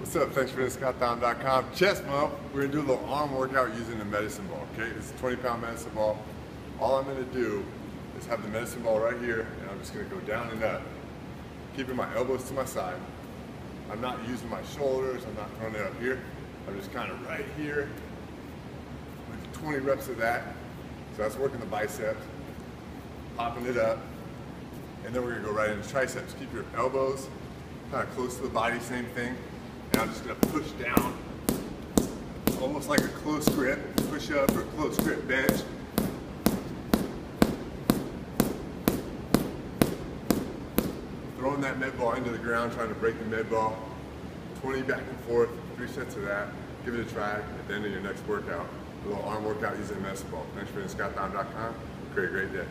What's up? Thanks for this, ScottThom.com. Chest pump. We're gonna do a little arm workout using the medicine ball. Okay, it's a 20 pound medicine ball. All I'm gonna do is have the medicine ball right here, and I'm just gonna go down and up, keeping my elbows to my side. I'm not using my shoulders. I'm not throwing it up here. I'm just kind of right here with 20 reps of that. So that's working the biceps, popping it up, and then we're gonna go right into triceps. Keep your elbows kind of close to the body, same thing. I'm just gonna push down, almost like a close grip, push up or close grip bench. Throwing that med ball into the ground, trying to break the med ball. 20 back and forth, three sets of that. Give it a try at the end of your next workout. A little arm workout using a medicine ball. Thanks for being ScottThom.com. Great, great day.